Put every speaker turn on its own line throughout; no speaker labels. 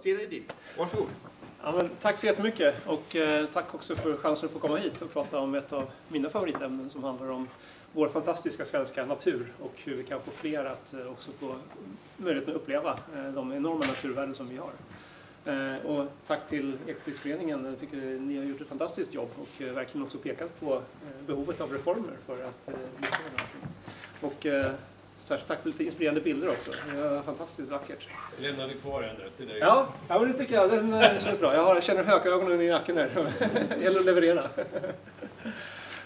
Scenen är din. Varsågod.
Ja, men tack så jättemycket och eh, tack också för chansen att få komma hit och prata om ett av mina favoritämnen som handlar om vår fantastiska svenska natur och hur vi kan få fler att eh, också få möjlighet att uppleva eh, de enorma naturvärden som vi har. Eh, och tack till Ekoturismföreningen, jag tycker ni har gjort ett fantastiskt jobb och eh, verkligen också pekat på eh, behovet av reformer för att eh, lyfta den här. Och eh, särskilt tack för lite inspirerande bilder också, det var fantastiskt vackert.
Jag lämnade kvar en där till dig.
Ja, ja men det tycker jag. Den eh, känns bra. Jag, har, jag känner hökögonen i nacken här. Det gäller att leverera.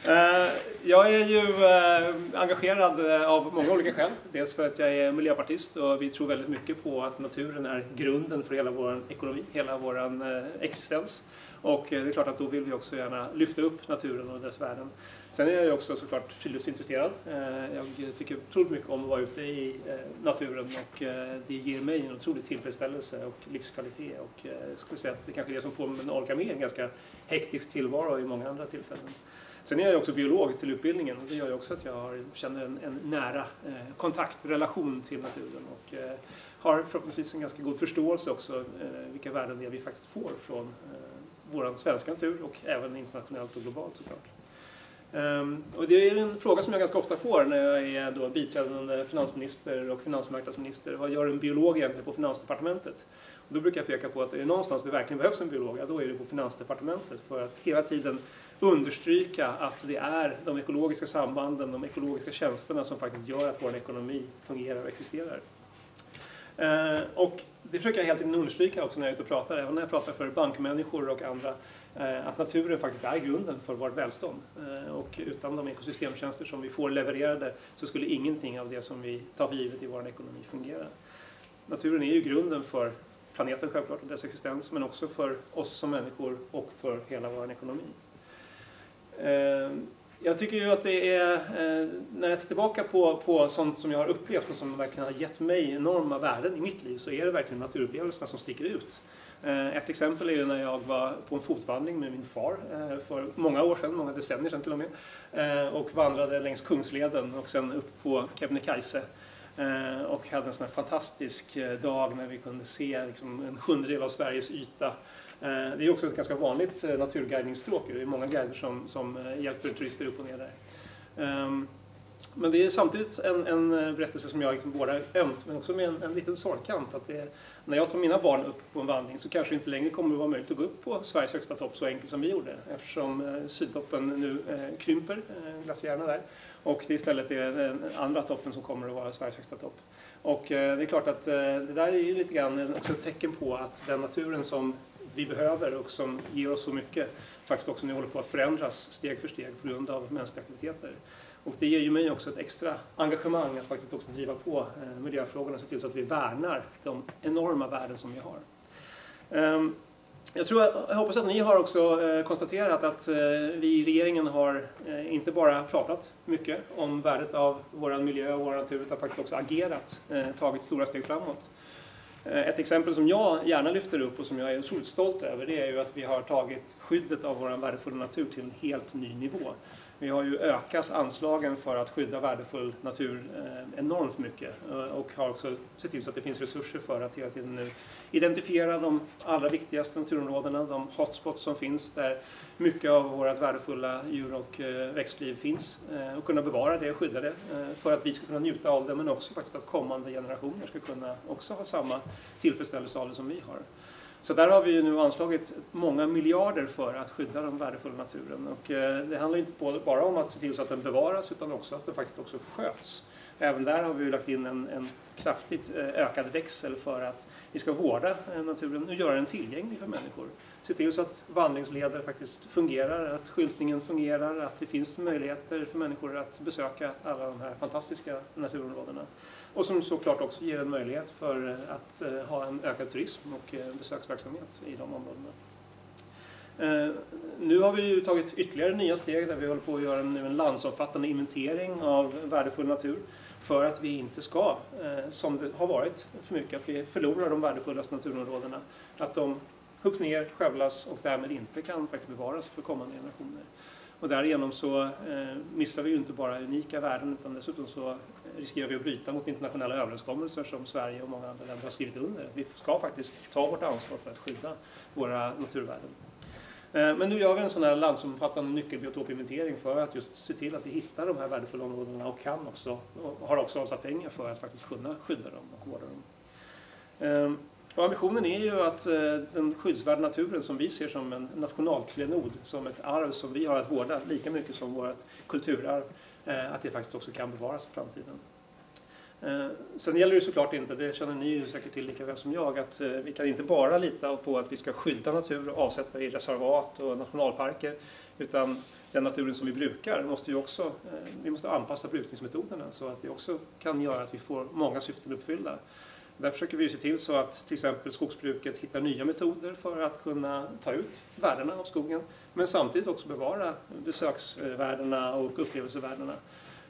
Eh, Jag är ju eh, engagerad av många olika skäl. Dels för att jag är miljöpartist och vi tror väldigt mycket på att naturen är grunden för hela vår ekonomi, hela vår existens. Och det är klart att då vill vi också gärna lyfta upp naturen och dess värden. Sen är jag ju också såklart friluftsintresserad. Eh, jag tycker otroligt mycket om att vara ute i eh, naturen och eh, det ger mig en otrolig tillfredsställelse och livskvalitet. Och jag skulle säga att det kanske är det som får mig att orka med en ganska hektisk tillvaro i många andra tillfällen. Sen är jag också biolog till utbildningen och det gör ju också att jag har, känner en, en nära kontakt, relation till naturen och har förhoppningsvis en ganska god förståelse också vilka värden det är vi faktiskt får från vår svenska natur och även internationellt och globalt såklart. Ehm, och det är en fråga som jag ganska ofta får när jag är då biträdande finansminister och finansmarknadsminister. Vad gör en biolog egentligen på Finansdepartementet? Och då brukar jag peka på att är det någonstans det verkligen behövs en biolog, ja, då är det på Finansdepartementet för att hela tiden understryka att det är de ekologiska sambanden, de ekologiska tjänsterna som faktiskt gör att vår ekonomi fungerar och existerar. Ehm, och det försöker jag hela tiden understryka också när jag är ute och pratar, även när jag pratar för bankmänniskor och andra, Eh, att naturen faktiskt är grunden för vårt välstånd. Eh, och utan de ekosystemtjänster som vi får levererade så skulle ingenting av det som vi tar för givet i vår ekonomi fungera. Naturen är ju grunden för planeten självklart och dess existens, men också för oss som människor och för hela vår ekonomi. Eh, jag tycker ju att det är, när jag tittar tillbaka på, på sånt som jag har upplevt och som verkligen har gett mig enorma värden i mitt liv så är det verkligen naturupplevelserna som sticker ut. Eh, ett exempel är när jag var på en fotvandring med min far eh, för många år sedan, många decennier sedan till och med, eh, och vandrade längs Kungsleden och sen upp på Kebnekaise och hade en sån här fantastisk dag när vi kunde se liksom, en sjundedel av Sveriges yta. Det är också ett ganska vanligt naturguidningsstråk. Det är många guider som, som hjälper turister upp och ner där. Ehm, men det är samtidigt en, en berättelse som jag liksom båda ömt, men också med en, en liten sorgkant. Att det, när jag tar mina barn upp på en vandring så kanske det inte längre kommer att vara möjligt att gå upp på Sveriges högsta topp så enkelt som vi gjorde. Eftersom eh, Sydtoppen nu eh, krymper, eh, glaciärerna där. Och det istället är den andra toppen som kommer att vara Sveriges högsta topp. Och eh, det är klart att eh, det där är ju lite grann också ett tecken på att den naturen som vi behöver och som ger oss så mycket faktiskt också nu håller på att förändras steg för steg på grund av mänskliga aktiviteter. Och det ger ju mig också ett extra engagemang att faktiskt också driva på eh, miljöfrågorna och se till så att vi värnar de enorma värden som vi har. Ehm, jag, tror, jag hoppas att ni har också eh, konstaterat att eh, vi i regeringen har eh, inte bara pratat mycket om värdet av vår miljö och vår natur utan faktiskt också agerat, eh, tagit stora steg framåt. Eh, Ett exempel som jag gärna lyfter upp och som jag är otroligt stolt över det är ju att vi har tagit skyddet av vår värdefulla natur till en helt ny nivå. Vi har ju ökat anslagen för att skydda värdefull natur eh, enormt mycket eh, och har också sett till så att det finns resurser för att hela tiden nu identifiera de allra viktigaste naturområdena, de hotspots som finns där mycket av vårt värdefulla djur och eh, växtliv finns och kunna bevara det och skydda det för att vi ska kunna njuta av det men också faktiskt att kommande generationer ska kunna också ha samma tillfredsställelse av det som vi har. Så där har vi ju nu anslagit många miljarder för att skydda den värdefulla naturen. Och eh, det handlar inte bara om att se till så att den bevaras utan också att den faktiskt också sköts. Även där har vi lagt in en, en kraftigt eh, ökad växel för att vi ska vårda eh, naturen och göra den tillgänglig för människor. Se till så att vandringsleder faktiskt fungerar, att skyltningen fungerar, att det finns möjligheter för människor att besöka alla de här fantastiska naturområdena. Och som såklart också ger en möjlighet för eh, att eh, ha en ökad turism och eh, besöksverksamhet i de områdena. Nu har vi ju tagit ytterligare nya steg där vi håller på att göra en landsomfattande inventering av värdefull natur för att vi inte ska, som det har varit för mycket, att vi förlorar de värdefullaste naturområdena. Att de huggs ner, skövlas och därmed inte kan faktiskt bevaras för kommande generationer. Och därigenom så eh, missar vi ju inte bara unika värden utan dessutom så eh, riskerar vi att bryta mot internationella överenskommelser som Sverige och många andra länder har skrivit under. Vi ska faktiskt ta vårt ansvar för att skydda våra naturvärden. Eh, men nu gör vi en sån här landsomfattande nyckelbiotopinventering för att just se till att vi hittar de här värdefulla områdena och kan också, och har också avsatt pengar för att faktiskt kunna skydda dem och vårda dem. Eh, och ambitionen är ju att eh, den skyddsvärda naturen som vi ser som en nationalklenod, som ett arv som vi har att vårda lika mycket som vårt kulturarv, eh, att det faktiskt också kan bevaras i framtiden. Eh, sen gäller det såklart inte, det känner ni ju säkert till lika väl som jag, att vi kan inte bara lita på att vi ska skydda natur och avsätta i reservat och nationalparker, utan den naturen som vi brukar måste ju också, vi måste anpassa brukningsmetoderna så att det också kan göra att vi får många syften uppfyllda. Där försöker vi se till så att till exempel skogsbruket hittar nya metoder för att kunna ta ut värdena av skogen men samtidigt också bevara besöksvärdena och upplevelsevärdena.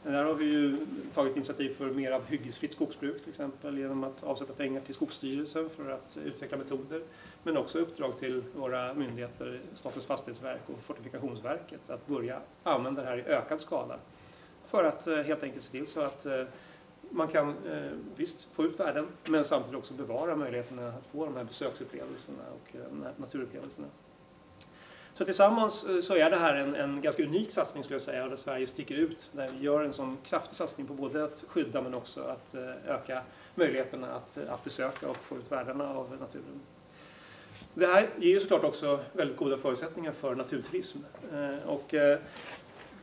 Där har vi ju tagit initiativ för mer av hyggesfritt skogsbruk till exempel genom att avsätta pengar till Skogsstyrelsen för att utveckla metoder. Men också uppdrag till våra myndigheter, Statens fastighetsverk och Fortifikationsverket att börja använda det här i ökad skala. För att eh, helt enkelt se till så att eh, man kan eh, visst få ut värden men samtidigt också bevara möjligheterna att få de här besöksupplevelserna och eh, naturupplevelserna. Så tillsammans eh, så är det här en, en ganska unik satsning skulle jag säga där Sverige sticker ut. Där vi gör en sån kraftig satsning på både att skydda men också att eh, öka möjligheterna att, eh, att besöka och få ut värdena av naturen. Det här ger ju såklart också väldigt goda förutsättningar för naturturism. Och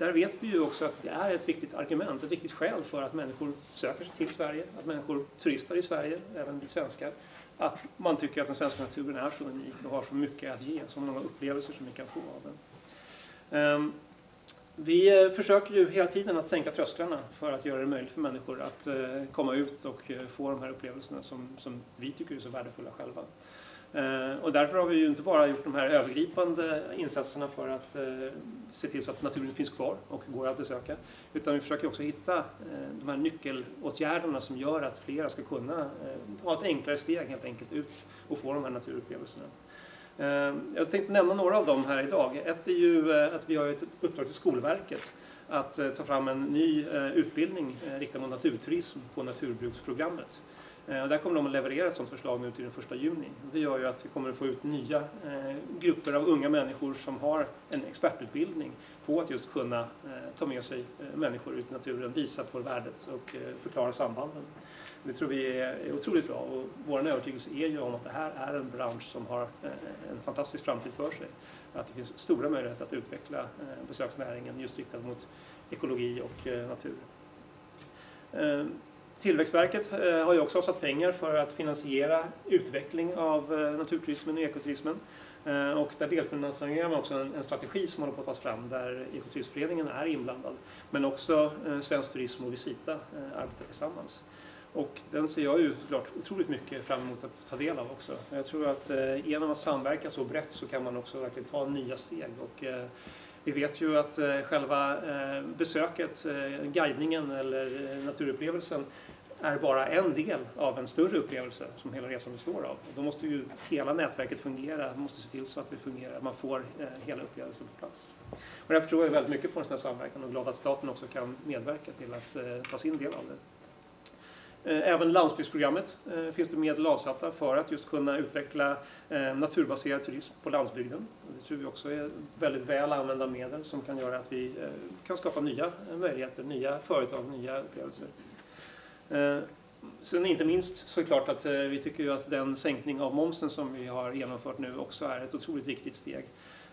där vet vi ju också att det är ett viktigt argument, ett viktigt skäl för att människor söker sig till Sverige, att människor turistar i Sverige, även vi svenskar. Att man tycker att den svenska naturen är så unik och har så mycket att ge, så många upplevelser som vi kan få av den. Ehm, vi försöker ju hela tiden att sänka trösklarna för att göra det möjligt för människor att eh, komma ut och eh, få de här upplevelserna som, som vi tycker är så värdefulla själva. Eh, och därför har vi ju inte bara gjort de här övergripande insatserna för att eh, se till så att naturen finns kvar och går att besöka. Utan vi försöker också hitta eh, de här nyckelåtgärderna som gör att flera ska kunna ha ett enklare steg helt enkelt ut och få de här naturupplevelserna. Jag tänkte nämna några av dem här idag. Ett är ju att vi har ett uppdrag till Skolverket att ta fram en ny utbildning riktad mot naturturism på naturbruksprogrammet. Eh, och där kommer de att leverera ett sådant förslag nu till den första juni. Det gör ju att vi kommer att få ut nya eh, grupper av unga människor som har en expertutbildning på att just kunna eh, ta med sig eh, människor ut i naturen, visa på värdet och eh, förklara sambanden. Det tror vi är otroligt bra och vår övertygelse är ju om att det här är en bransch som har en fantastisk framtid för sig. Att det finns stora möjligheter att utveckla besöksnäringen just riktad mot ekologi och natur. Tillväxtverket eh, har ju också avsatt pengar för att finansiera utveckling av eh, naturturismen och ekoturismen. Eh, och där delfinansierar man också en, strategi som håller på att tas fram där Ekoturismföreningen är inblandad. Men också Svensk Turism och Visita arbetar tillsammans. Och den ser jag ju såklart otroligt mycket fram emot att ta del av också. Jag tror att genom att samverka så brett så kan man också verkligen ta nya steg. Och, vi vet ju att själva besöket, guidningen eller naturupplevelsen är bara en del av en större upplevelse som hela resan består av. Och då måste ju hela nätverket fungera, man måste se till så att det fungerar, man får eh, hela upplevelsen på plats. Och därför tror jag väldigt mycket på en sån här samverkan och är glad att staten också kan medverka till att eh, ta sin del av det. Eh, även landsbygdsprogrammet eh, finns det medel avsatta för att just kunna utveckla eh, naturbaserad turism på landsbygden. Det tror vi också är väldigt väl använda medel som kan göra att vi kan skapa nya möjligheter, nya företag, nya upplevelser. Eh, sen inte minst såklart att eh, vi tycker ju att den sänkning av momsen som vi har genomfört nu också är ett otroligt viktigt steg.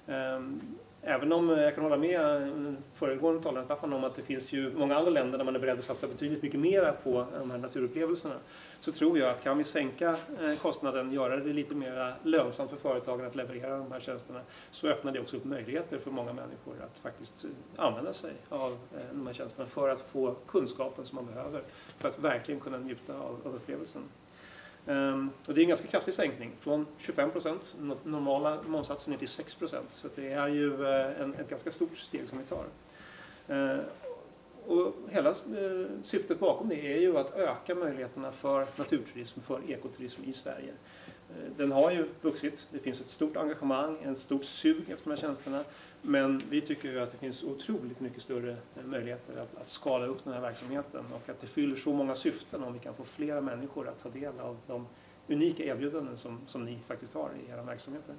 Ehm, Även om jag kan hålla med eh, föregående talare Staffan om att det finns ju många andra länder där man är beredd att satsa betydligt mycket mer på de här naturupplevelserna så tror jag att kan vi sänka eh, kostnaden, göra det lite mer lönsamt för företagen att leverera de här tjänsterna så öppnar det också upp möjligheter för många människor att faktiskt eh, använda sig av de här tjänsterna för att få kunskapen som man behöver för att verkligen kunna njuta av, av upplevelsen. Ehm, och det är en ganska kraftig sänkning, från 25 procent, normala momssatsen, ner till 6 procent. Så det är ju eh, en, ett ganska stort steg som vi tar. Ehm, och hela eh, syftet bakom det är ju att öka möjligheterna för naturturism, för ekoturism i Sverige. Ehm, den har ju vuxit, det finns ett stort engagemang, ett stort sug efter de här tjänsterna. Men vi tycker att det finns otroligt mycket större möjligheter att, att skala upp den här verksamheten och att det fyller så många syften om vi kan få flera människor att ta del av de unika erbjudanden som, som ni faktiskt har i era verksamheter.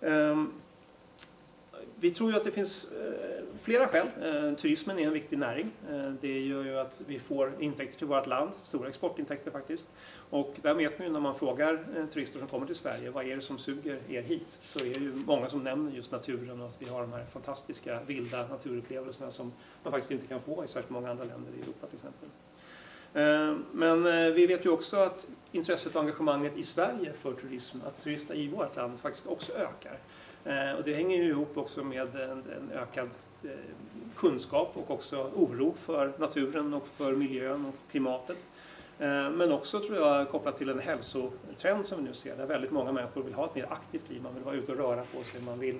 Um, ehm, vi tror ju att det finns eh, flera skäl. Eh, turismen är en viktig näring. Eh, det gör ju att vi får intäkter till vårt land, stora exportintäkter faktiskt. Och där vet man ju när man frågar turister som kommer till Sverige, vad är det som suger er hit? Så är det ju många som nämner just naturen och att vi har de här fantastiska vilda naturupplevelserna som man faktiskt inte kan få i särskilt många andra länder i Europa till exempel. Men vi vet ju också att intresset och engagemanget i Sverige för turism, att turista i vårt land faktiskt också ökar. Eh, och det hänger ju ihop också med en, en ökad eh, kunskap och också oro för naturen och för miljön och klimatet. Eh, men också tror jag kopplat till en hälsotrend som vi nu ser där väldigt många människor vill ha ett mer aktivt liv, man vill vara ute och röra på sig, man vill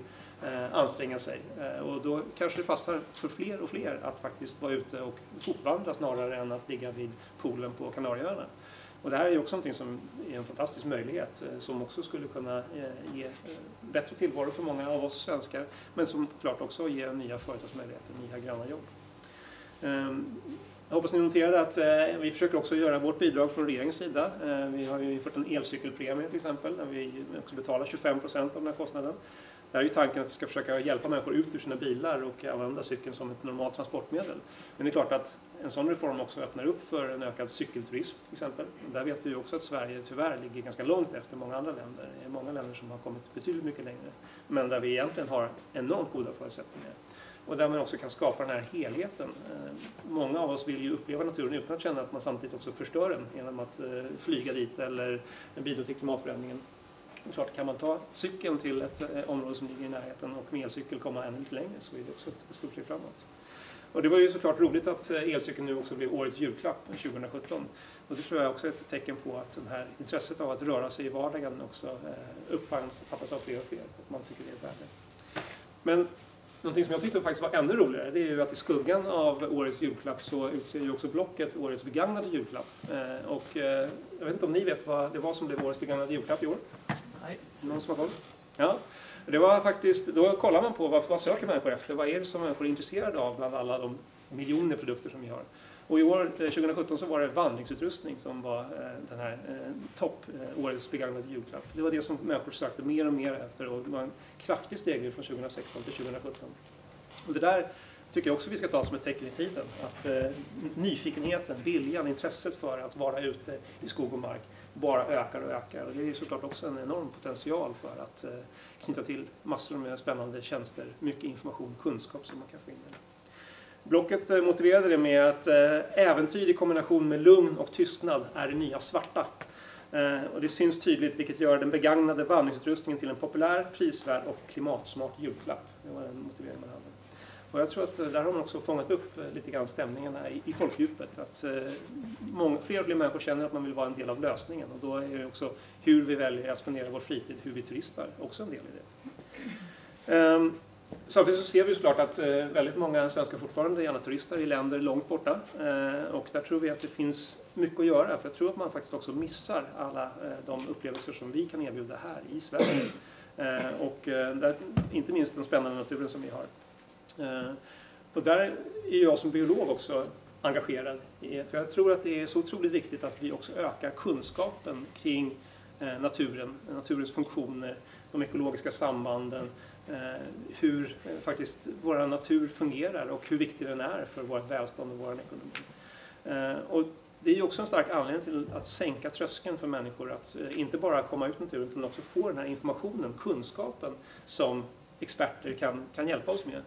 anstränga sig. Och då kanske det passar för fler och fler att faktiskt vara ute och fotvandra snarare än att ligga vid poolen på Kanarieöarna. Och det här är ju också någonting som är en fantastisk möjlighet eh, som också skulle kunna eh, ge eh, bättre tillvaro för många av oss svenskar men som klart också ger nya företagsmöjligheter, nya gröna jobb. Ehm, jag hoppas ni noterade att vi försöker också göra vårt bidrag från regeringens sida. Vi har ju infört en elcykelpremie till exempel där vi också betalar 25 procent av den här kostnaden. Där är ju tanken att vi ska försöka hjälpa människor ut ur sina bilar och använda cykeln som ett normalt transportmedel. Men det är klart att en sån reform också öppnar upp för en ökad cykelturism till exempel. där vet vi ju också att Sverige tyvärr ligger ganska långt efter många andra länder. Det är många länder som har kommit betydligt mycket längre. Men där vi egentligen har enormt goda förutsättningar. Och där man också kan skapa den här helheten. Eh, många av oss vill ju uppleva naturen utan att känna att man samtidigt också förstör den genom att eh, flyga dit eller bidra till klimatförändringen. Klart, kan man ta cykeln till ett eh, område som ligger i närheten och med elcykel komma ännu lite längre så är det också ett stort steg framåt. Och det var ju såklart roligt att eh, elcykeln nu också blev årets julklapp 2017. Och det tror jag också är ett tecken på att det här intresset av att röra sig i vardagen också eh, uppfattas av fler och fler. Att man tycker det är värde. Men någonting som jag tyckte faktiskt var ännu roligare det är ju att i skuggan av årets julklapp så utser ju också Blocket årets begagnade julklapp. Och jag vet inte om ni vet vad det var som blev årets begagnade julklapp i år?
Nej.
Någon som har koll? Ja. Det var faktiskt, då kollar man på vad, vad söker människor efter, vad är det som människor är intresserade av bland alla de miljoner produkter som vi har. Och i år, eh, 2017 så var det vandringsutrustning som var eh, den här eh, topp, eh, årets begagnade julklapp. Det var det som människor sökte mer och mer efter och det var en kraftig stegring från 2016 till 2017. Och det där tycker jag också vi ska ta som ett tecken i tiden. Att eh, nyfikenheten, viljan, intresset för att vara ute i skog och mark bara ökar och ökar. Och det är såklart också en enorm potential för att eh, knyta till massor med spännande tjänster, mycket information, kunskap som man kan få in. Blocket eh, motiverade det med att eh, äventyr i kombination med lugn och tystnad är det nya svarta. Och det syns tydligt vilket gör den begagnade vandringsutrustningen till en populär, prisvärd och klimatsmart julklapp. Det var den motivering man hade. Och jag tror att eh, där har man också fångat upp eh, lite grann stämningarna i, i folkdjupet. Att eh, många, fler och fler människor känner att man vill vara en del av lösningen och då är det också hur vi väljer att spendera vår fritid, hur vi turistar, också en del i det. Um, Samtidigt så ser vi såklart att väldigt många svenskar fortfarande gärna turistar i länder långt borta. Och där tror vi att det finns mycket att göra. För jag tror att man faktiskt också missar alla de upplevelser som vi kan erbjuda här i Sverige. Och där, inte minst den spännande naturen som vi har. Eh, och där är jag som biolog också engagerad. För jag tror att det är så otroligt viktigt att vi också ökar kunskapen kring eh, naturen, naturens funktioner, de ekologiska sambanden, eh, hur faktiskt vår natur fungerar och hur viktig den är för vårt välstånd och vår ekonomi. Och det är också en stark anledning till att sänka tröskeln för människor att inte bara komma ut i naturen utan också få den här informationen, kunskapen som experter kan, kan hjälpa oss med.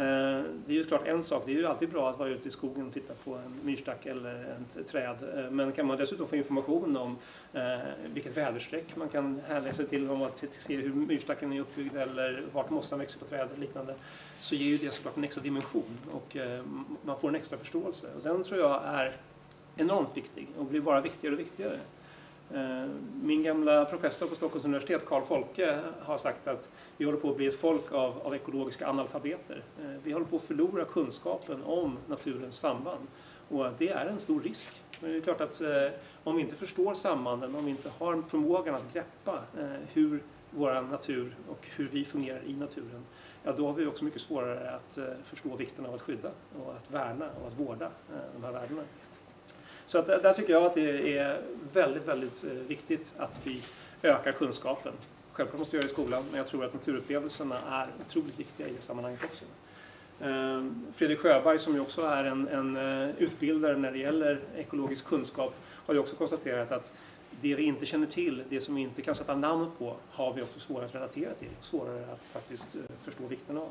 Eh, det är ju klart en sak, det är ju alltid bra att vara ute i skogen och titta på en myrstack eller ett träd. Eh, men kan man dessutom få information om eh, vilket väderstreck man kan härleda sig till, om man ser hur myrstacken är uppbyggd eller vart mossan växer på träd och liknande, så ger ju det såklart en extra dimension och man får en extra förståelse. Och den tror jag är enormt viktig och blir bara viktigare och viktigare. Eh, min gamla professor på Stockholms universitet, Karl Folke, har sagt att vi håller på att bli ett folk av, av ekologiska analfabeter. Eh, vi håller på att förlora kunskapen om naturens samband och det är en stor risk. Men det är klart att eh, om vi inte förstår sambanden, om vi inte har förmågan att greppa hur vår natur och hur vi fungerar i naturen, ja, då har vi också mycket svårare att förstå vikten av att skydda och att värna och att vårda de här värdena. Så att, där tycker jag att det är väldigt, väldigt eh, viktigt att vi ökar kunskapen. Självklart måste vi göra det i skolan, men jag tror att naturupplevelserna är otroligt viktiga i det sammanhanget också. Ehm, Fredrik Sjöberg som ju också är en, en eh, utbildare när det gäller ekologisk kunskap har ju också konstaterat att det vi inte känner till, det som vi inte kan sätta namn på, har vi också svårare att relatera till, svårare att faktiskt eh, förstå vikten av.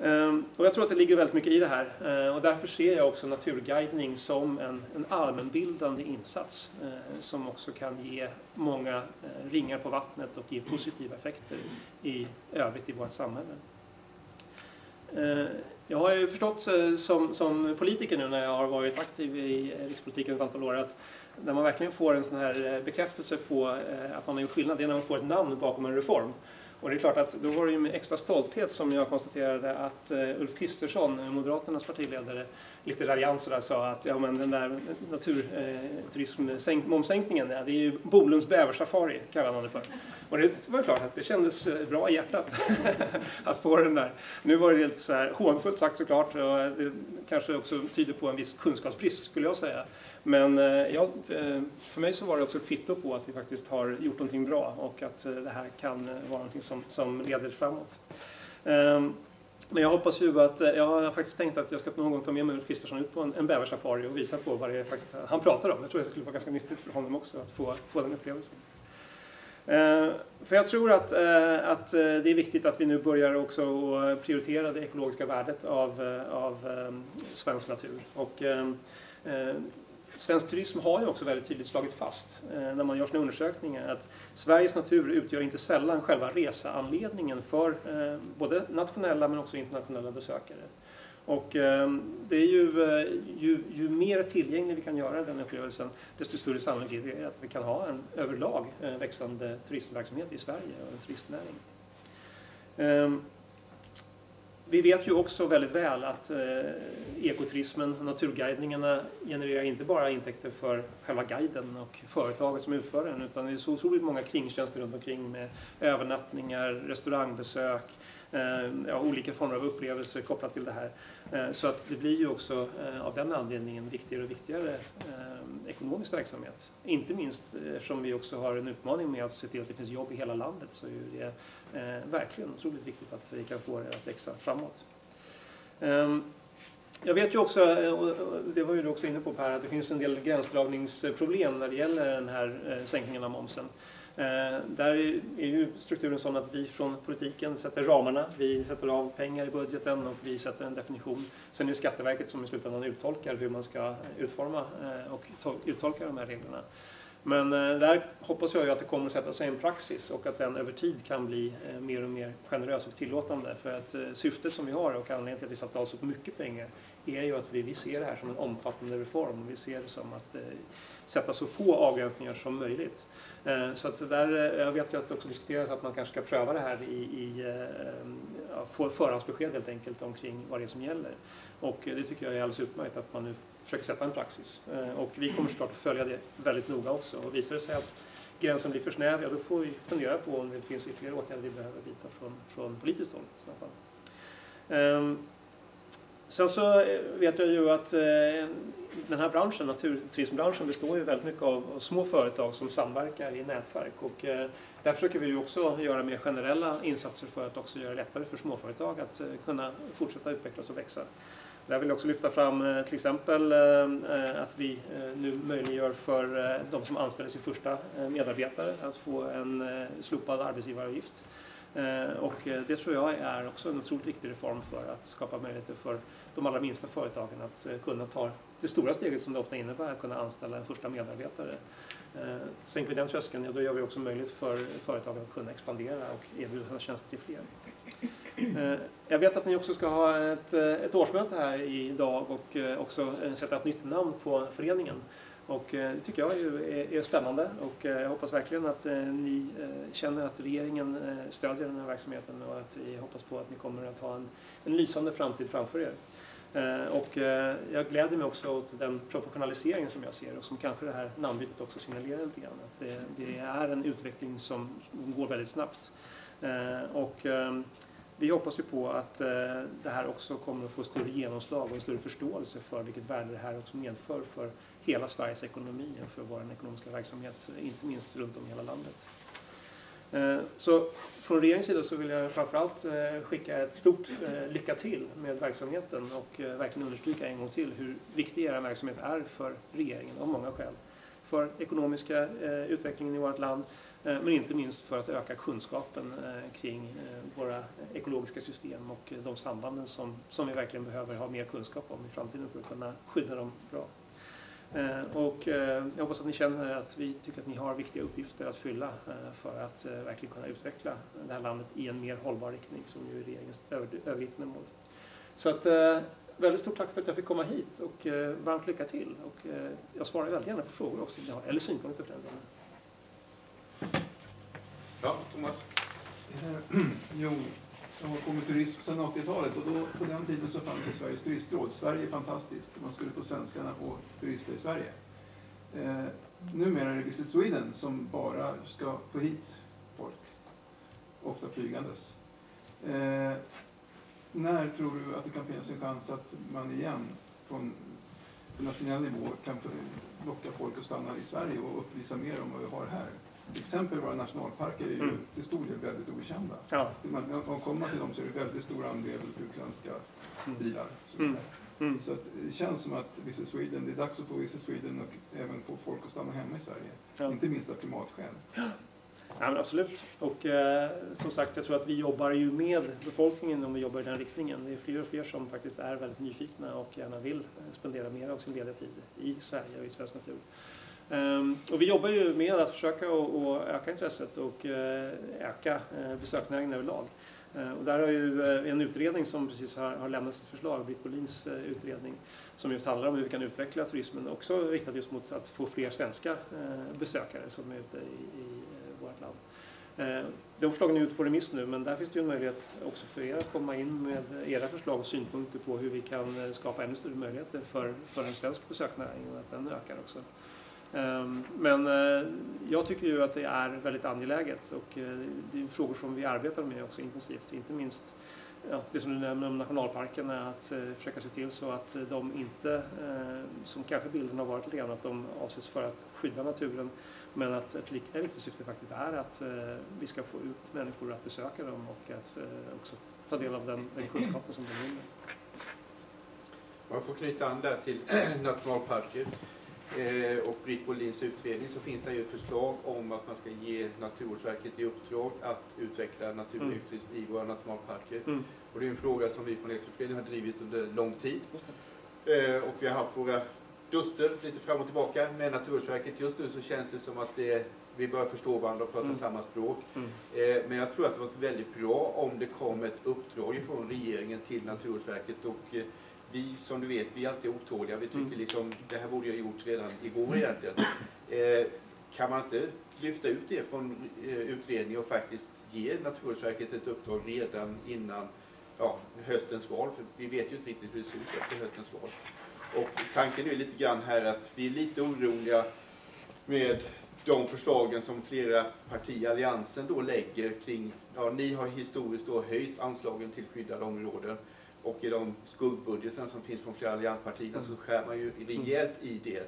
Ehm, och jag tror att det ligger väldigt mycket i det här ehm, och därför ser jag också naturguidning som en, en allmänbildande insats eh, som också kan ge många eh, ringar på vattnet och ge positiva effekter i övrigt i vårt samhälle. Ehm, jag har ju förstått eh, som, som politiker nu när jag har varit aktiv i rikspolitiken ett antal år att när man verkligen får en sån här bekräftelse på att man har gjort skillnad, det är när man får ett namn bakom en reform. Och det är klart att då var det ju med extra stolthet som jag konstaterade att eh, Ulf Kristersson, eh, Moderaternas partiledare, lite raljant sådär sa att ja, men den där eh, naturturism-momssänkningen, ja, det är ju Bolunds bäversafari, kallade han det för. Och det var klart att det kändes bra i hjärtat att få den där. Nu var det lite så här hånfullt sagt såklart och det kanske också tyder på en viss kunskapsbrist skulle jag säga. Men eh, ja, eh, för mig så var det också ett kvitto på att vi faktiskt har gjort någonting bra och att eh, det här kan vara någonting som, som leder framåt. Ehm, men jag hoppas ju att, jag har faktiskt tänkt att jag ska någon gång ta med mig Ulf Kristersson ut på en, en bäversafari och visa på vad det är faktiskt han pratar om. Jag tror det skulle vara ganska nyttigt för honom också att få, få den upplevelsen. Ehm, för jag tror att, att det är viktigt att vi nu börjar också prioritera det ekologiska värdet av, av ehm, svensk natur. Och, Svensk turism har ju också väldigt tydligt slagit fast eh, när man gör sina undersökningar att Sveriges natur utgör inte sällan själva reseanledningen för eh, både nationella men också internationella besökare. Och eh, det är ju, ju, ju, mer tillgänglig vi kan göra den upplevelsen desto större sannolikhet är det att vi kan ha en överlag växande turistverksamhet i Sverige och en turistnäring. Ehm, vi vet ju också väldigt väl att eh, ekoturismen, naturguidningarna genererar inte bara intäkter för själva guiden och företaget som utför den utan det är så otroligt många kringtjänster runt omkring med övernattningar, restaurangbesök, eh, ja, olika former av upplevelser kopplat till det här. Eh, så att det blir ju också eh, av den anledningen viktigare och viktigare eh, ekonomisk verksamhet. Inte minst eh, eftersom vi också har en utmaning med att se till att det finns jobb i hela landet så är det Eh, verkligen otroligt viktigt att vi kan få det att växa framåt. Um, jag vet ju också, eh, och det var ju du också inne på Per, att det finns en del gränsdragningsproblem när det gäller den här eh, sänkningen av momsen. Där är ju strukturen sån att vi från politiken sätter ramarna, vi sätter av pengar i budgeten och vi sätter en definition. Sen är det Skatteverket som i slutändan uttolkar hur man ska utforma och uttolka de här reglerna. Men eh, där hoppas jag ju att det kommer att sätta sig en praxis och att den över tid kan bli eh, mer och mer generös och tillåtande. För att eh, syftet som vi har och anledningen till att vi satt av så mycket pengar är ju att vi, vi ser det här som en omfattande reform. Vi ser det som att sätta så få avgränsningar som möjligt. Så att där, jag vet ju att det också diskuteras att man kanske ska pröva det här i, i ja, få förhandsbesked helt enkelt omkring vad det är som gäller. Och det tycker jag är alldeles utmärkt att man nu försöker sätta en praxis. Eh, och vi kommer såklart att följa det väldigt noga också. Och visar det sig att gränsen blir för snäv, ja då får vi fundera på om det finns ytterligare åtgärder vi behöver vidta från, från politiskt håll. Um, sen så eh, vet jag ju att eh, den här branschen, naturturismbranschen, består ju väldigt mycket av, små företag som samverkar i nätverk. Och, där försöker vi ju också göra mer generella insatser för att också göra det lättare för småföretag att kunna fortsätta utvecklas och växa. Där vill jag också lyfta fram eh, till exempel eh, eh, att vi nu möjliggör för de som anställer sin första medarbetare att få en slopad arbetsgivaravgift. Och det tror jag är också en otroligt viktig reform för att skapa möjligheter för de allra minsta företagen att kunna ta det stora steget som det ofta innebär att kunna anställa en första medarbetare. Sänker vi den tröskeln, ja, då gör vi också möjligt för företagen att kunna expandera och erbjuda sina tjänster till fler. Eh, jag vet att ni också ska ha ett, eh, ett årsmöte här idag och eh, också sätta ett nytt namn på föreningen. Och det tycker jag är, spännande och jag hoppas verkligen att ni känner att regeringen stödjer den här verksamheten och att vi hoppas på att ni kommer att ha en, en lysande framtid framför er. Och jag gläder mig också åt den professionalisering som jag ser och som kanske det här namnbytet också signalerar lite grann. Att det, det är en utveckling som går väldigt snabbt. Och vi hoppas ju på att eh, det här också kommer att få större genomslag och en större förståelse för vilket värde det här också medför för hela Sveriges ekonomi och för vår ekonomiska verksamhet, inte minst runt om i hela landet. Eh, så från regeringens sida så vill jag framförallt eh, skicka ett stort eh, lycka till med verksamheten och eh, verkligen understryka en gång till hur viktig er verksamhet är för regeringen av många skäl. För ekonomiska eh, utvecklingen i vårt land, Eh, men inte minst för att öka kunskapen eh, kring eh, våra ekologiska system och de sambanden som, som vi verkligen behöver ha mer kunskap om i framtiden för att kunna skydda dem bra. Och jag hoppas att ni känner att vi tycker att ni har viktiga uppgifter att fylla för att verkligen kunna utveckla det här landet i en mer hållbar riktning som ju är regeringens övergripande mål. Så att, väldigt stort tack för att jag fick komma hit och varmt lycka till. Och jag svarar väldigt gärna på frågor också, eller synpunkter för den delen.
Ja, Thomas?
Eh, jo, jag har kommit turism sedan 80-talet och då, på den tiden så fanns det Sveriges turistråd. Sverige är fantastiskt. Man skulle få svenskarna att turista i Sverige. Eh, numera är det Visit Sweden som bara ska få hit folk, ofta flygandes. Eh, när tror du att det kan finnas en chans att man igen från nationell nivå kan locka folk att stanna i Sverige och uppvisa mer om vad vi har här? Till exempel våra nationalparker är ju mm. till stor del väldigt okända. Ja. Man, om kommer man till dem så är det väldigt stor andel utländska mm. bilar. Mm. Mm. Så det känns som att Visit Sweden, det är dags att få Visit Sweden och även få folk att stanna hemma i Sverige. Ja. Inte minst av klimatskäl.
Ja. Ja, absolut. Och eh, som sagt, jag tror att vi jobbar ju med befolkningen om vi jobbar i den riktningen. Det är fler och fler som faktiskt är väldigt nyfikna och gärna vill spendera mer av sin lediga tid i Sverige och i svensk natur. Ehm, och vi jobbar ju med att försöka att öka intresset och eh, öka eh, besöksnäringen överlag. Ehm, och där har ju eh, en utredning som precis har, lämnat sitt förslag, Britt Bolins utredning, som just handlar om hur vi kan utveckla turismen, också riktat just mot att få fler svenska besökare som är ute i, vårt land. Ehm, de förslagen är ute på remiss nu, men där finns det ju en möjlighet också för er att komma in med era förslag och synpunkter på hur vi kan skapa ännu större möjligheter för, för en svensk besöksnäring och att den ökar också. Ehm, men eh, jag tycker ju att det är väldigt angeläget och eh, det är frågor som vi arbetar med också intensivt. Inte minst ja, det som du nämner om nationalparkerna, att eh, försöka se till så att de inte, eh, som kanske bilden har varit lite grann, att de avses för att skydda naturen men att ett viktigt syfte faktiskt är att vi ska få ut människor att besöka dem och att också ta del av den, den kunskapen som de vinner.
Man får knyta an där till nationalparker och Britt Bolins utredning så finns det ju ett förslag om att man ska ge Naturvårdsverket i uppdrag att utveckla naturturism mm. i våra nationalparker. Mm. Och det är en fråga som vi från Elektroutredningen har drivit under lång tid. Eh, och vi har haft våra duster lite fram och tillbaka med Naturvårdsverket. Just nu så känns det som att det, vi börjar förstå varandra och prata mm. samma språk. Mm. Eh, men jag tror att det var väldigt bra om det kom ett uppdrag från regeringen till Naturvårdsverket och eh, vi som du vet, vi är alltid otåliga. Vi tycker mm. liksom, det här borde jag gjort redan igår mm. egentligen. Eh, kan man inte lyfta ut det från eh, utredningen och faktiskt ge Naturvårdsverket ett uppdrag redan innan ja, höstens val? För vi vet ju inte riktigt hur det ser ut efter höstens val. Och tanken är lite grann här att vi är lite oroliga med de förslagen som flera partier i Alliansen då lägger kring, ja ni har historiskt då höjt anslagen till skyddade områden och i de skuggbudgetarna som finns från flera allianspartierna så skär man ju rejält i det.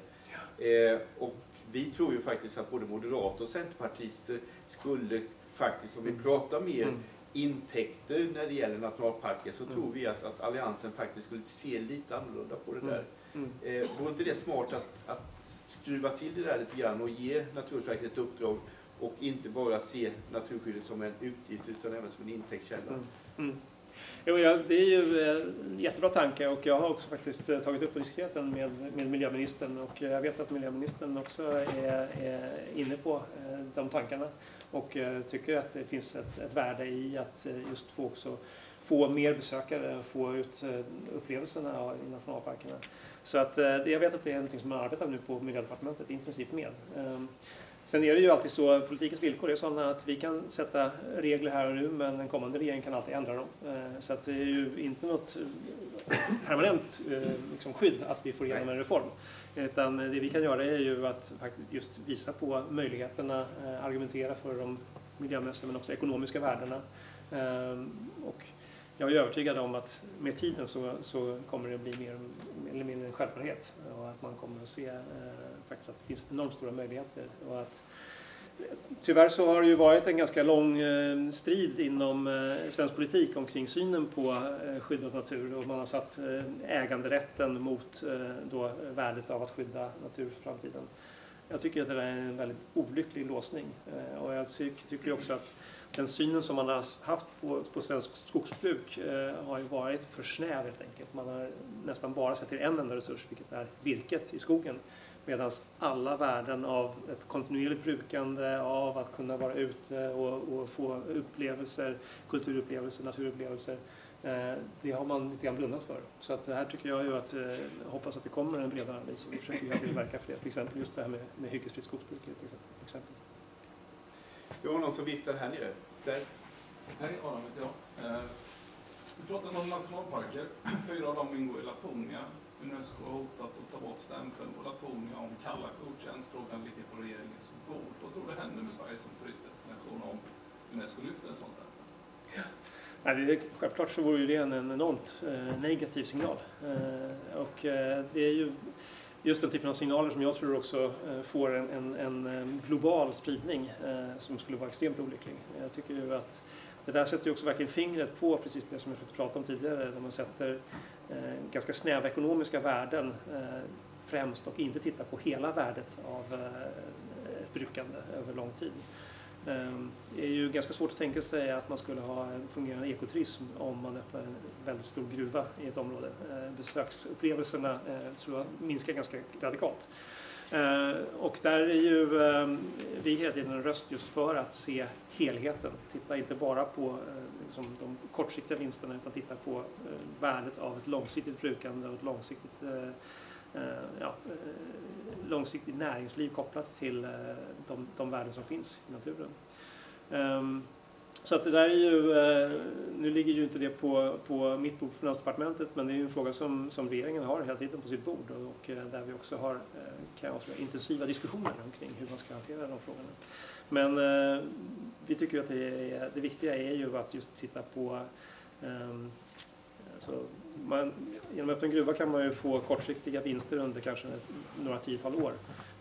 Eh, och vi tror ju faktiskt att både moderater och centerpartister skulle faktiskt, om vi mm. pratar mer mm. intäkter när det gäller nationalparker, så mm. tror vi att, att Alliansen faktiskt skulle se lite annorlunda på det där. Mm. Eh, vore inte det smart att, att skruva till det där lite grann och ge Naturvårdsverket ett uppdrag och inte bara se naturskyddet som en utgift utan även som en intäktskälla. Mm.
Jo, ja, det är ju en jättebra tanke och jag har också faktiskt eh, tagit upp och diskuterat den med, med miljöministern och eh, jag vet att miljöministern också är, är inne på de tankarna och tycker att det finns ett, ett värde i att just få, också, få mer besökare, få ut upplevelserna i nationalparkerna. Så att, jag vet att det är någonting som man arbetar nu på Miljödepartementet intensivt med. Ehm, Sen är det ju alltid så, politikens villkor är sådana att vi kan sätta regler här och nu men en kommande regering kan alltid ändra dem. Eh, så att det är ju inte något permanent liksom, skydd att vi får igenom en reform. Utan det vi kan göra är ju att just visa på möjligheterna, argumentera för de miljömässiga men också ekonomiska värdena. Och jag är övertygad om att med tiden så, så kommer det bli mer eller mindre en självklarhet och att man kommer att se eh, faktiskt att det finns enormt stora möjligheter. Och att, tyvärr så har det ju varit en ganska lång eh, strid inom eh, svensk politik omkring synen på eh, skydd av natur och man har satt äganderätten mot då, värdet av att skydda natur för framtiden. Jag tycker att det är en väldigt olycklig låsning och jag tycker också att den synen som man har haft på, på svensk skogsbruk eh, har ju varit för snäv helt enkelt. Man har nästan bara sett till en enda resurs, vilket är virket i skogen. Medan alla värden av ett kontinuerligt brukande, av att kunna vara ute och, och få upplevelser, kulturupplevelser, naturupplevelser, eh, det har man lite grann blundat för. Så att det här tycker jag ju att, eh, hoppas att det kommer en bredare analys och vi försöker verka för det. Till exempel just det här med, med hyggesfritt skogsbruk. Till exempel.
Vi har någon som viftar här nere. Där.
Hej, Adam heter jag. Eh, vi pratade om nationalparker. Fyra av dem ingår i Laponia. Unesco har hotat att ta bort stämpeln på Laponia om kalla godkänns. Frågan ligger på regeringens bord. Vad tror du händer med Sverige som turistdestination om Unesco lyfter en sån stämpel?
Ja. Nej, det är, självklart så vore det en, en enormt eh, negativ signal. Eh, och eh, det är ju just den typen av signaler som jag tror också eh, får en, en, en eh, global spridning eh, som skulle vara extremt olycklig. Jag tycker ju att det där sätter ju också verkligen fingret på precis det som jag försökte prata om tidigare, där man sätter eh, ganska snäva ekonomiska värden eh, främst och inte tittar på hela värdet av eh, ett brukande över lång tid. Ehm, det är ju ganska svårt att tänka sig att man skulle ha en fungerande ekoturism om man öppnar en väldigt stor gruva i ett område. Eh, besöksupplevelserna tror jag minskar ganska radikalt. Eh, och där är ju ehm, vi hela tiden en röst just för att se helheten. Titta inte bara på eh, liksom de kortsiktiga vinsterna utan titta på eh, värdet av ett långsiktigt brukande och ett långsiktigt ja, långsiktigt näringsliv kopplat till de, de värden som finns i naturen. Ehm, så att det där är ju, eh, nu ligger ju inte det på, på mitt bord på Finansdepartementet men det är ju en fråga som, som regeringen har hela tiden på sitt bord och, och eh, där vi också har eh, kan jag säga, intensiva diskussioner omkring hur man ska hantera de frågorna. Men vi tycker att det, är, det viktiga är ju att just titta på ehm, alltså man, genom öppen gruva kan man ju få kortsiktiga vinster under kanske några tiotal år.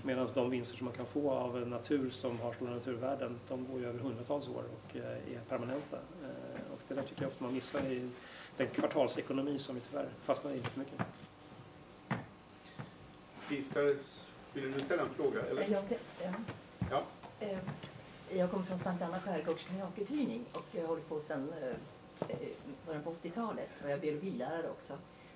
Medan de vinster som man kan få av natur som har stora naturvärden, de går ju över hundratals år och eh, är permanenta. Eh, och det där tycker jag ofta man missar i den kvartalsekonomi som vi tyvärr fastnar i för mycket.
Vill du ställa en fråga? Eller?
Jag, ja. Ja. Eh, jag kommer från Sankt Anna skärgårds kajakuthyrning och jag har hållit på sedan början på 80-talet och jag är biologilärare också.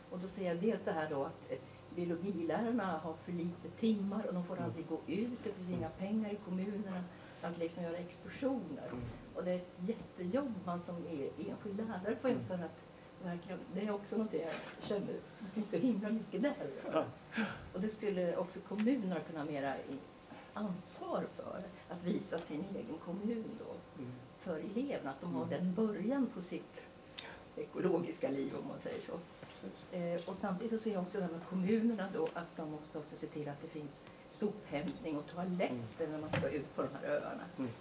Och då ser jag dels det här då att biologilärarna har för lite timmar och de får aldrig gå ut. Det finns inga pengar i kommunerna att liksom göra exkursioner. Mm. Och det är ett jättejobb man som är enskild lärare får för att verkligen, det är också något jag känner, det finns så himla mycket där. Och det skulle också kommunerna kunna mera ansvar för, att visa sin egen kommun då, mm. för eleverna, att de har mm. den början på sitt ekologiska liv om man säger så. Eh, och samtidigt så ser jag också det med kommunerna då att de måste också se till att det finns sophämtning och toaletter mm. när man ska ut på de här öarna. Mm.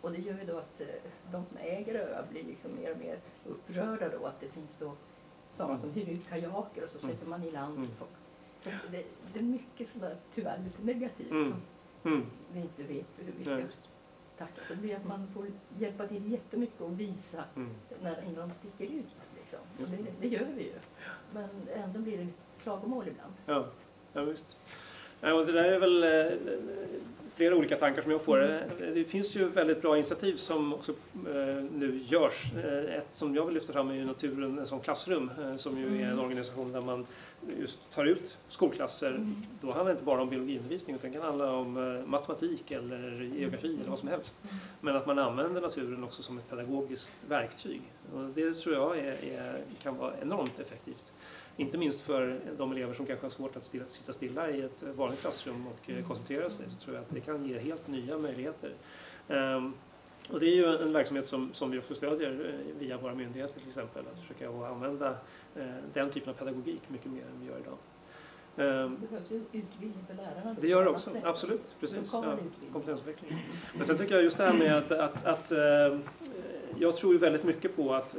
Och, det gör ju då att eh, de som äger öar blir liksom mer och mer upprörda då att det finns då sådana som hyr ut kajaker och så mm. släpper man i land mm. Det, det, är mycket sådär tyvärr lite negativt mm. som mm. vi inte vet hur vi ska tackla. Så det blir att man får hjälpa till jättemycket och visa när, innan de sticker ut. Liksom. Det, det, gör vi ju. Men ändå blir det klagomål ibland.
Ja, ja visst. Ja, och det där är väl eh, flera olika tankar som jag får. Mm. Det finns ju väldigt bra initiativ som också eh, nu görs. Eh, ett som jag vill lyfta fram är ju Naturen som klassrum som ju är en mm. organisation där man just tar ut skolklasser. Mm. Då handlar det inte bara om biologiundervisning utan det kan handla om matematik eller geografi mm. eller vad som helst. Mm. Men att man använder naturen också som ett pedagogiskt verktyg. Och det tror jag är, är, kan vara enormt effektivt. inte minst för de elever som kanske har svårt att stilla, sitta stilla i ett vanligt klassrum och eh, koncentrera sig så tror jag att det kan ge helt nya möjligheter. Um, och det är ju en verksamhet som, som vi också stödjer eh, via våra myndigheter till exempel, att försöka använda eh, den typen av pedagogik mycket mer än vi gör idag.
Ehm, det behövs ju utbildning för lärarna.
Det gör det också, absolut. Precis. Ja, kompetensutveckling. Men sen tycker jag just det här med att, att, att eh, jag tror ju väldigt mycket på att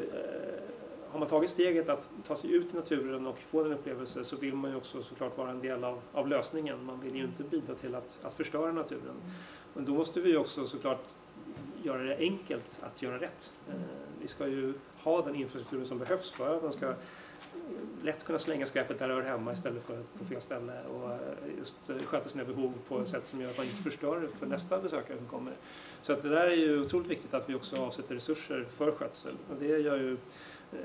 har man tagit steget att ta sig ut i naturen och få den upplevelse så vill man ju också såklart vara en del av, av lösningen. Man vill ju inte bidra till att, att förstöra naturen. Men då måste vi också såklart göra det enkelt att göra rätt. Eh, vi ska ju ha den infrastrukturen som behövs för att man ska eh, lätt kunna slänga skräpet där det hör hemma istället för på fel ställe och eh, just sköta sina behov på ett sätt som gör att man inte förstör för nästa besökare som kommer. Så att det där är ju otroligt viktigt att vi också avsätter resurser för skötsel. Och det gör ju Eh,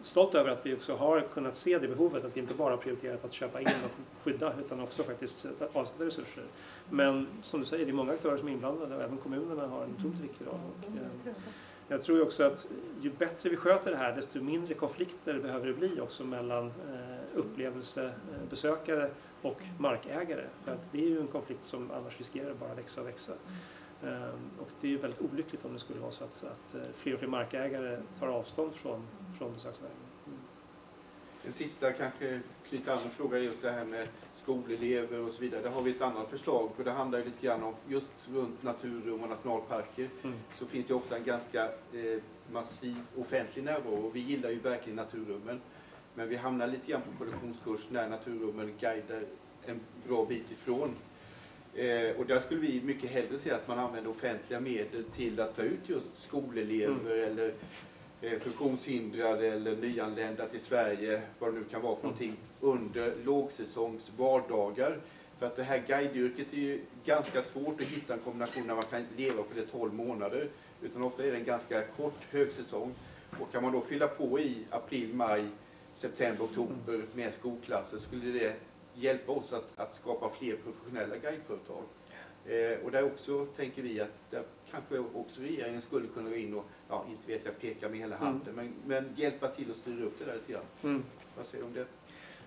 stolt över att vi också har kunnat se det behovet, att vi inte bara prioriterat att köpa in och skydda utan också faktiskt avsätta resurser. Men som du säger, det är många aktörer som är inblandade och även kommunerna har en otroligt viktig roll. Och, jag tror också att ju bättre vi sköter det här desto mindre konflikter behöver det bli också mellan eh, upplevelsebesökare och markägare. För att det är ju en konflikt som annars riskerar bara växa och växa. Um, och det är väldigt olyckligt om det skulle vara så att, att eh, fler och fler markägare tar avstånd från, från besöksnäringen. Mm.
En sista kanske knyta an fråga är just det här med skolelever och så vidare. Där har vi ett annat förslag och det handlar lite grann om just runt naturrum och nationalparker mm. så finns det ofta en ganska eh, massiv offentlig närvaro. Vi gillar ju verkligen naturrummen men vi hamnar lite grann på kollisionskurs när naturrummen guidar en bra bit ifrån. Eh, och där skulle vi mycket hellre se att man använder offentliga medel till att ta ut just skolelever mm. eller Eh, funktionshindrade eller nyanlända till Sverige, vad det nu kan vara för någonting, under lågsäsongs vardagar. För att det här guideyrket är ju ganska svårt att hitta en kombination när man kan inte leva på det 12 månader. Utan ofta är det en ganska kort högsäsong. Och kan man då fylla på i april, maj, september, oktober med skolklasser skulle det hjälpa oss att, att skapa fler professionella guideföretag. Eh, och där också tänker vi att där kanske också regeringen skulle kunna gå in och, ja inte vet jag, peka med hela mm. handen, mm. men, men hjälpa till att styra upp det där lite grann. Mm. Vad säger du om det?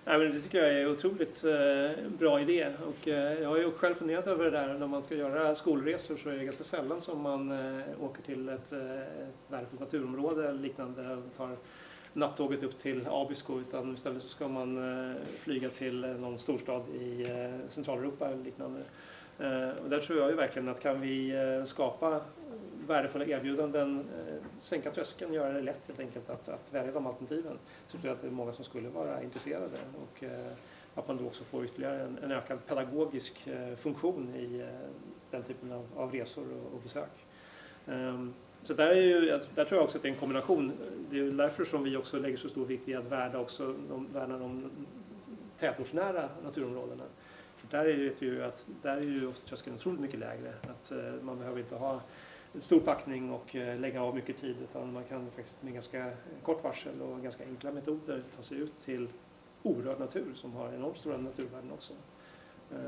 Nej, men det tycker jag är en otroligt eh, bra idé. Och, eh, jag har ju själv funderat över det där. När man ska göra skolresor så är det ganska sällan som man eh, åker till ett, eh, ett värdefullt naturområde eller liknande. tar nattåget upp till Abisko utan istället så ska man eh, flyga till eh, någon storstad i eh, Centraleuropa eller liknande. Och där tror jag ju verkligen att kan vi skapa värdefulla erbjudanden, sänka tröskeln, göra det lätt helt enkelt att, att välja de alternativen, så tror jag att det är många som skulle vara intresserade. Och, att man då också får ytterligare en, en ökad pedagogisk funktion i den typen av, av resor och, och besök. Ehm, så där, är ju, där tror jag också att det är en kombination. Det är därför som vi också lägger så stor vikt vid att värna, också de, värna de tätortsnära naturområdena. För där är det ju att där är ju tröskeln otroligt mycket lägre. Att eh, man behöver inte ha stor packning och eh, lägga av mycket tid utan man kan faktiskt med ganska kort varsel och ganska enkla metoder ta sig ut till orörd natur som har enormt stora naturvärden också. Eh,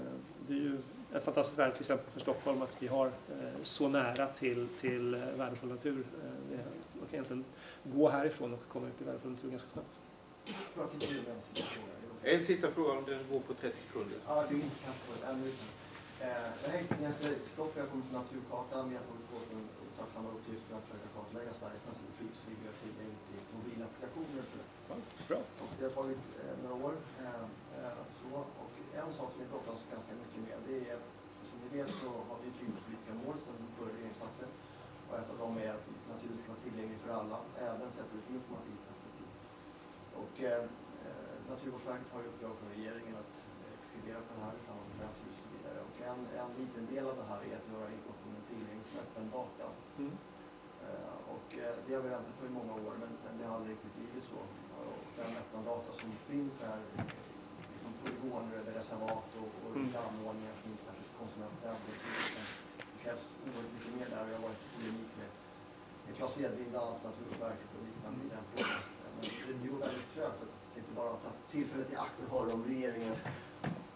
det är ju ett fantastiskt värde till exempel för Stockholm att vi har så nära till, till värdefull natur. Man kan egentligen gå härifrån och komma ut i värdefull natur ganska snabbt.
En sista fråga om den går på 30 sekunder.
Ja, det är inte Eh, jag heter Kristoffer, jag kommer från Naturkartan. Vi har tagit på oss den otacksamma uppgiften att försöka kartlägga Sveriges naturfriluftsliv och tillgängligt till mobilapplikationer.
Ja, bra.
Och det har tagit eh, några år. Eh, eh, så. Och en sak som vi brottas ganska mycket med det är som ni vet så har vi friluftspolitiska mål som förra regeringen satte. Och ett av dem är att naturen ska vara tillgänglig för alla, även sett ur ett informativt perspektiv. Och, eh, Naturvårdsverket har ju uppdrag från regeringen att expediera på det här i samband med en, en liten del av det här är att göra informationen tillgänglig som öppen data. Mm. Uh, och det har vi väntat på i många år men, men det har aldrig riktigt blivit så. Och den öppna data som finns här, liksom polygoner eller reservat och, och mm. anordningar finns här för konsumenter, det krävs oerhört mycket mer där och jag har varit i polemik med, Claes Edvin, bland annat Naturvårdsverket och liknande i den frågan. Men det går väldigt trögt tänkte bara ta tillfället i akt och höra om regeringen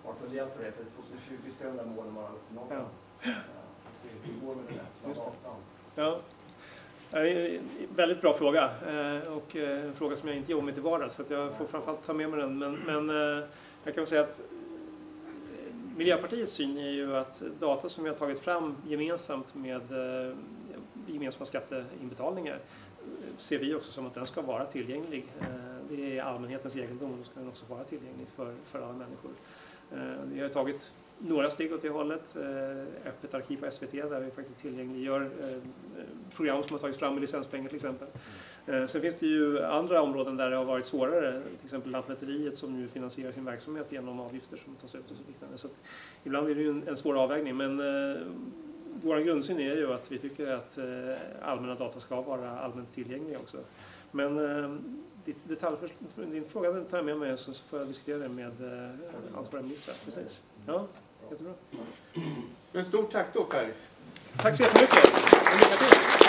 har funderat på det. För 2020 ska de där målen vara uppnådda. Ja. Hur går det med det? Ja.
väldigt bra fråga eh, och eh, en fråga som jag inte jobbar med till vardags så att jag får framförallt ta med mig den. Men, men eh, jag kan väl säga att Miljöpartiets syn är ju att data som vi har tagit fram gemensamt med gemensamma skatteinbetalningar ser vi också som att den ska vara tillgänglig. Det är allmänhetens egendom och då ska den också vara tillgänglig för, för alla människor. Eh, Vi har tagit några steg åt det hållet. Eh, Öppet arkiv på SVT där vi faktiskt tillgängliggör eh, program som har tagits fram med licenspengar till exempel. Eh, Sen finns det ju andra områden där det har varit svårare, till exempel Lantmäteriet som ju finansierar sin verksamhet genom avgifter som tas ut och så liknande. Så ibland är det ju en, en svår avvägning men eh, vår grundsyn är ju att vi tycker att eh, allmänna data ska vara allmänt tillgängliga också. Men eh, ditt detalj, din fråga tar jag med mig så så får jag diskutera det med eh, ansvariga ministrar. Precis. Ja, jättebra.
Men stort tack då Per.
Tack så jättemycket. Lycka till.